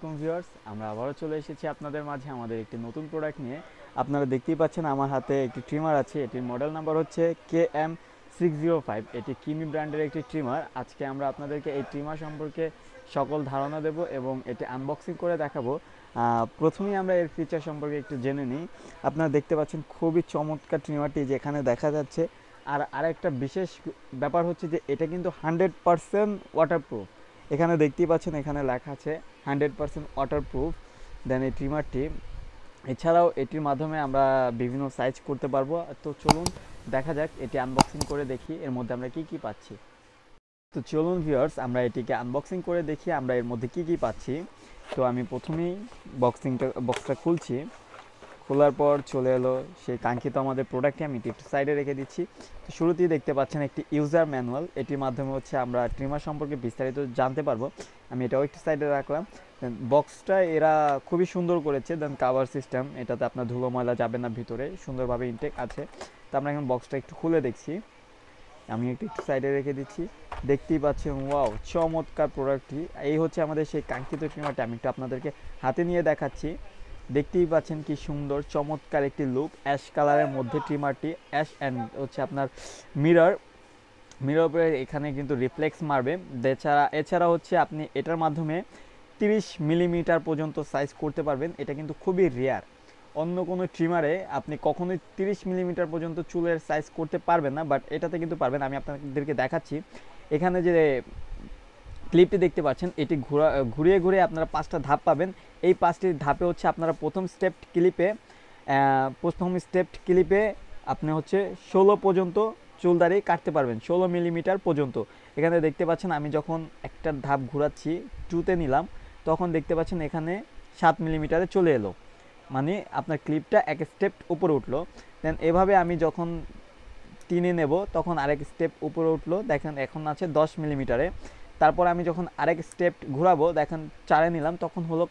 আলাইকুম ভিউয়ার্স, আমরা আবারও চলে এসেছি আপনাদের মাঝে আমাদের একটি নতুন প্রোডাক্ট নিয়ে। আপনারা দেখতেই পাচ্ছেন আমার হাতে একটি ট্রিমার আছে, এটির মডেল নাম্বার হচ্ছে K M six zero five এটি কিমি ব্র্যান্ডের একটি ট্রিমার আজকে আমরা আপনাদেরকে এই ট্রিমার সম্পর্কে সকল ধারণা দেব এবং এটি আনবক্সিং করে দেখাবো। প্রথমেই আমরা এর ফিচার সম্পর্কে একটু জেনে নিই। আপনারা দেখতে পাচ্ছেন খুবই চমৎকার ট্রিমারটি যেখানে দেখা যাচ্ছে। আর আরেকটা বিশেষ ব্যাপার হচ্ছে যে এটা কিন্তু হান্ড্রেড পারসেন্ট ওয়াটারপ্রুফ এখানে দেখতেই পাচ্ছেন, এখানে লেখা আছে হান্ড্রেড পারসেন্ট ওয়াটারপ্রুফ দেন এই ট্রিমারটি এছাড়াও এটির মাধ্যমে আমরা বিভিন্ন সাইজ করতে পারব। তো চলুন দেখা যাক, এটি আনবক্সিং করে দেখি, এর মধ্যে আমরা কি কি পাচ্ছি। তো চলুন ভিউয়ার্স আমরা এটিকে আনবক্সিং করে দেখি, আমরা এর মধ্যে কি কি পাচ্ছি। তো আমি প্রথমেই বক্সিংটা বক্সটা খুলছি। খোলার পর চলে এলো সেই কাঙ্ক্ষিত আমাদের প্রোডাক্টটি আমি একটু সাইডে রেখে দিচ্ছি। তো শুরুতেই দেখতে পাচ্ছেন একটি ইউজার ম্যানুয়াল এটির মাধ্যমে হচ্ছে আমরা ট্রিমার সম্পর্কে বিস্তারিত জানতে পারব। আমি এটাও একটু সাইডে রাখলাম। দেন বক্সটা এরা খুবই সুন্দর করেছে দেন কাভার সিস্টেম এটাতে আপনার ধুলো, ময়লা যাবে না ভিতরে, সুন্দরভাবে ইনটেক আছে। তো আমরা এখন বক্সটা একটু খুলে দেখছি। আমি একটু একটু সাইডে রেখে দিচ্ছি। দেখতেই পাচ্ছেন ওয়াও চমৎকার প্রোডাক্টটি এই হচ্ছে আমাদের সেই কাঙ্ক্ষিত ট্রিমারটা আমি একটু আপনাদেরকে হাতে নিয়ে দেখাচ্ছি। দেখতেই পাচ্ছেন কি সুন্দর, চমৎকার একটি লুক অ্যাশ কালারের মধ্যে ট্রিমারটি অ্যাশ অ্যান্ড হচ্ছে আপনার মিরর মিরর উপরে এখানে কিন্তু রিফ্লেক্স মারবে। এছাড়া এছাড়া হচ্ছে আপনি এটার মাধ্যমে তিরিশ মিলিমিটার পর্যন্ত সাইজ করতে পারবেন, এটা কিন্তু খুবই রেয়ার অন্য কোনো ট্রিমারে আপনি কখনোই তিরিশ মিলিমিটার পর্যন্ত চুলের সাইজ করতে পারবেন না বাট এটাতে কিন্তু পারবেন। আমি আপনাদেরকে দেখাচ্ছি। এখানে যে ক্লিপটি দেখতে পাচ্ছেন, এটি ঘোরা, ঘুরিয়ে ঘুরিয়ে আপনারা পাঁচটা ধাপ পাবেন। এই পাঁচটি ধাপে হচ্ছে আপনারা প্রথম স্টেপ ক্লিপে প্রথম স্টেপ ক্লিপে আপনি হচ্ছে ষোলো পর্যন্ত চুলদারি কাটতে পারবেন, ষোলো মিলিমিটার পর্যন্ত। এখানে দেখতে পাচ্ছেন, আমি যখন একটা ধাপ ঘোরাচ্ছি টুতে নিলাম, তখন দেখতে পাচ্ছেন এখানে সাত মিলিমিটারে চলে এলো। মানে আপনার ক্লিপটা এক স্টেপ উপরে উঠল। দেন এভাবে আমি যখন তিনে নেব, তখন আরেক স্টেপ উপরে উঠল। দেখেন, এখন আছে দশ মিলিমিটারে তারপর আমি যখন আরেক স্টেপ ঘোরাবো, দেখেন চারে নিলাম, তখন হলো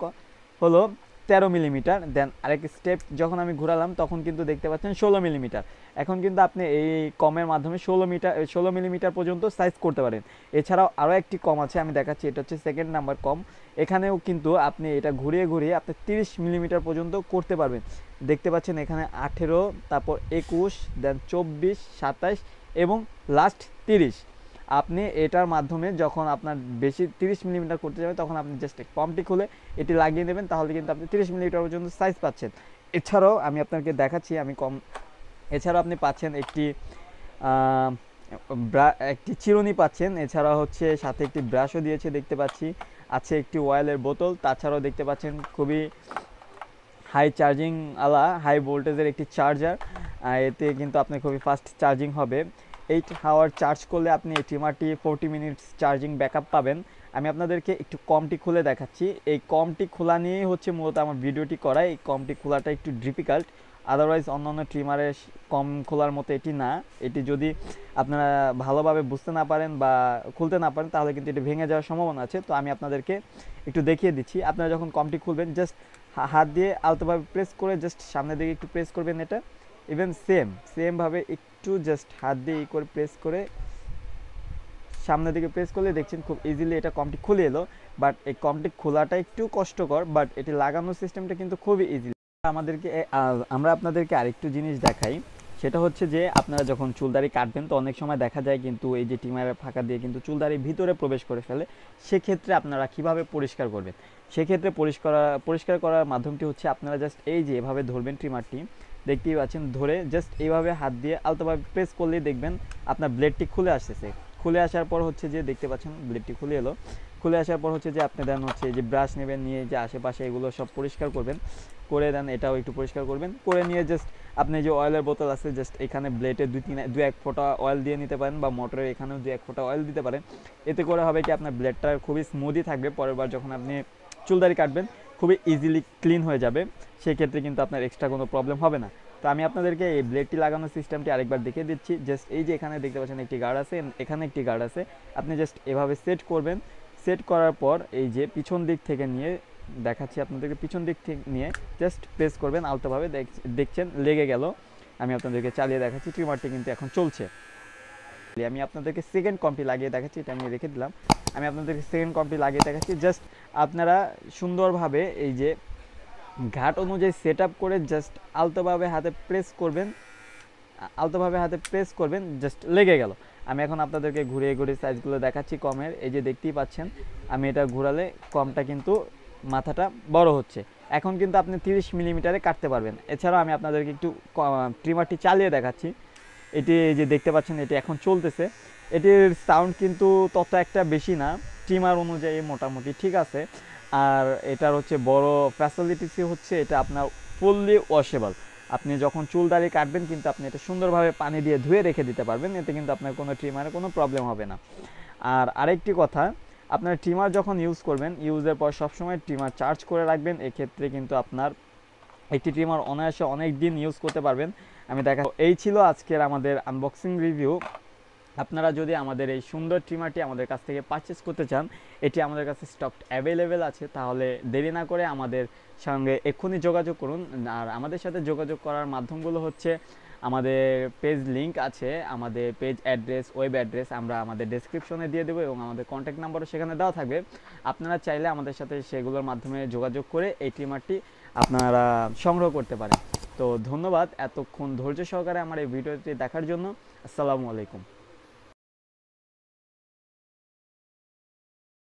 হলো তেরো মিলিমিটার দেন আরেক স্টেপ যখন আমি ঘোরালাম, তখন কিন্তু দেখতে পাচ্ছেন ষোলো মিলিমিটার এখন কিন্তু আপনি এই কমের মাধ্যমে ষোলো মিটার ষোলো মিলিমিটার পর্যন্ত সাইজ করতে পারেন। এছাড়াও আরও একটি কম আছে, আমি দেখাচ্ছি, এটা হচ্ছে সেকেন্ড নাম্বার কম। এখানেও কিন্তু আপনি এটা ঘুরিয়ে ঘুরিয়ে আপনি তিরিশ মিলিমিটার পর্যন্ত করতে পারবেন। দেখতে পাচ্ছেন এখানে আঠেরো, তারপর একুশ দেন চব্বিশ, সাতাশ এবং লাস্ট তিরিশ। আপনি এটার মাধ্যমে যখন আপনার বেশি তিরিশ মিলিমিটার করতে যাবে তখন আপনি জাস্ট পাম্পটি খুলে এটি লাগিয়ে নেবেন, তাহলে কিন্তু আপনি তিরিশ মিলিমিটার পর্যন্ত সাইজ পাচ্ছেন। এছাড়াও আমি আপনাকে দেখাচ্ছি, আমি কম, এছাড়াও আপনি পাচ্ছেন একটি একটি চিরুনি পাচ্ছেন এছাড়া হচ্ছে সাথে একটি ব্রাশও দিয়েছে, দেখতে পাচ্ছি। আছে একটি অয়েলের বোতল, তাছাড়াও দেখতে পাচ্ছেন খুবই হাই চার্জিং আলা হাই ভোল্টেজের একটি চার্জার এতে কিন্তু আপনার খুবই ফাস্ট চার্জিং হবে। এইট হাওয়ার চার্জ করলে আপনি এই ট্রিমারটি ফোরটি মিনিটস চার্জিং ব্যাকআপ পাবেন। আমি আপনাদেরকে একটু কমটি খুলে দেখাচ্ছি। এই কমটি খোলা নিয়েই হচ্ছে মূলত আমার ভিডিওটি করা। এই কমটি খোলাটা একটু ডিফিকাল্ট আদারওয়াইজ অন্যান্য ট্রিমারের কম খোলার মতো এটি না। এটি যদি আপনারা ভালোভাবে বুঝতে না পারেন বা খুলতে না পারেন, তাহলে কিন্তু এটি ভেঙে যাওয়ার সম্ভাবনা আছে। তো আমি আপনাদেরকে একটু দেখিয়ে দিচ্ছি। আপনারা যখন কমটি খুলবেন জাস্ট হাত দিয়ে আলতোভাবে প্রেস করে জাস্ট সামনের দিকে একটু প্রেস করবেন এটা। ইভেন সেম সেমভাবে একটু জাস্ট হাত দিয়ে ই করে প্রেস করে সামনের দিকে প্রেস করলে দেখছেন খুব ইজিলি এটা কমটি খুলে এলো বাট এই কমটি খোলাটা একটু কষ্টকর বাট এটি লাগানোর সিস্টেমটা কিন্তু খুবই ইজি আমাদেরকে আমরা আপনাদেরকে আরেকটু জিনিস দেখাই, সেটা হচ্ছে যে আপনারা যখন চুলদারি কাটবেন, তো অনেক সময় দেখা যায় কিন্তু এই যে টিমারের ফাঁকা দিয়ে কিন্তু চুলদারি ভিতরে প্রবেশ করে ফেলে, সেক্ষেত্রে আপনারা কীভাবে পরিষ্কার করবেন? সেক্ষেত্রে পরিষ্কার পরিষ্কার করার মাধ্যমটি হচ্ছে আপনারা জাস্ট এই যে এভাবে ধরবেন ট্রিমারটি দেখতেই পাচ্ছেন, ধরে জাস্ট এইভাবে হাত দিয়ে আলতোভাবে প্রেস করলেই দেখবেন আপনার ব্লেডটি খুলে আসতেছে। খুলে আসার পর হচ্ছে যে দেখতে পাচ্ছেন ব্লেডটি খুলে এলো। খুলে আসার পর হচ্ছে যে আপনি দেন হচ্ছে যে ব্রাশ নেবেন, নিয়ে যে আশেপাশে এগুলো সব পরিষ্কার করবেন। করে দেন এটাও একটু পরিষ্কার করবেন। করে নিয়ে জাস্ট আপনি যে অয়েলের বোতল আছে জাস্ট এখানে ব্লেডে দুই, তিন, দু এক ফোঁটা অয়েল দিয়ে নিতে পারেন বা মোটরের এখানেও দু এক ফোঁটা অয়েল দিতে পারেন। এতে করে হবে কি আপনার ব্লেডটা খুবই স্মুদি থাকবে। পরের বার যখন আপনি চুলদারি কাটবেন খুবই ইজিলি ক্লিন হয়ে যাবে, সেক্ষেত্রে কিন্তু আপনার এক্সট্রা কোনো প্রবলেম হবে না। তো আমি আপনাদেরকে এই ব্লেডটি লাগানোর সিস্টেমটি আরেকবার দেখিয়ে দিচ্ছি। জাস্ট এই যে এখানে দেখতে পাচ্ছেন একটি গার্ড আছে, এখানে একটি গার্ড আছে। আপনি জাস্ট এভাবে সেট করবেন। সেট করার পর এই যে পিছন দিক থেকে নিয়ে দেখাচ্ছি আপনাদেরকে, পিছন দিক থেকে নিয়ে জাস্ট প্রেস করবেন, আলতোভাবে দেখ- দেখছেন, লেগে গেল। আমি আপনাদেরকে চালিয়ে দেখাচ্ছি ট্রিমারটি কিন্তু এখন চলছে। আমি আপনাদেরকে সেকেন্ড কমটি লাগিয়ে দেখাচ্ছি, এটা আমি রেখে দিলাম। আমি আপনাদেরকে সেকেন্ড কপি লাগিয়ে দেখাচ্ছি। জাস্ট আপনারা সুন্দরভাবে এই যে ঘাট অনুযায়ী সেট করে জাস্ট আলতোভাবে হাতে প্রেস করবেন, আলতোভাবে হাতে প্রেস করবেন জাস্ট লেগে গেল। আমি এখন আপনাদেরকে ঘুরিয়ে ঘুরিয়ে সাইজগুলো দেখাচ্ছি কমের। এই যে দেখতেই পাচ্ছেন, আমি এটা ঘোরালে কমটা কিন্তু মাথাটা বড় হচ্ছে। এখন কিন্তু আপনি তিরিশ মিলিমিটারে কাটতে পারবেন। এছাড়াও আমি আপনাদেরকে একটু ট্রিমারটি চালিয়ে দেখাচ্ছি। এটি যে দেখতে পাচ্ছেন, এটি এখন চলতেছে। এটির সাউন্ড কিন্তু তত একটা বেশি না ট্রিমার অনুযায়ী মোটামুটি ঠিক আছে। আর এটার হচ্ছে বড় ফ্যাসিলিটিসই হচ্ছে এটা আপনার ফুললি ওয়াশেবল আপনি যখন চুল দাড়ি কাটবেন কিন্তু আপনি এটা সুন্দরভাবে পানি দিয়ে ধুয়ে রেখে দিতে পারবেন, এতে কিন্তু আপনার কোনো ট্রিমারে কোনো প্রবলেম হবে না। আর আরেকটি কথা, আপনার ট্রিমার যখন ইউজ করবেন ইউজের পর সবসময় ট্রিমার চার্জ করে রাখবেন। এক্ষেত্রে কিন্তু আপনার একটি ট্রিমার অনায়াসে অনেক দিন ইউজ করতে পারবেন। আমি দেখা এই ছিল আজকের আমাদের আনবক্সিং রিভিউ আপনারা যদি আমাদের এই সুন্দর ট্রিমারটি আমাদের কাছ থেকে পারচেস করতে চান, এটি আমাদের কাছে স্টক অ্যাভেলেবেল আছে, তাহলে দেরি না করে আমাদের সঙ্গে এক্ষুনি যোগাযোগ করুন। আর আমাদের সাথে যোগাযোগ করার মাধ্যমগুলো হচ্ছে, আমাদের পেজ লিংক আছে, আমাদের পেজ অ্যাড্রেস ওয়েব অ্যাড্রেস আমরা আমাদের ডেসক্রিপশনে দিয়ে দেবো এবং আমাদের কন্ট্যাক্ট নাম্বারও সেখানে দেওয়া থাকবে। আপনারা চাইলে আমাদের সাথে সেগুলোর মাধ্যমে যোগাযোগ করে এই ট্রিমারটি আপনারা সংগ্রহ করতে পারেন। তো ধন্যবাদ, এতক্ষণ ধৈর্য সহকারে আমার এই ভিডিওটি দেখার জন্য। আসসালামু আলাইকুম।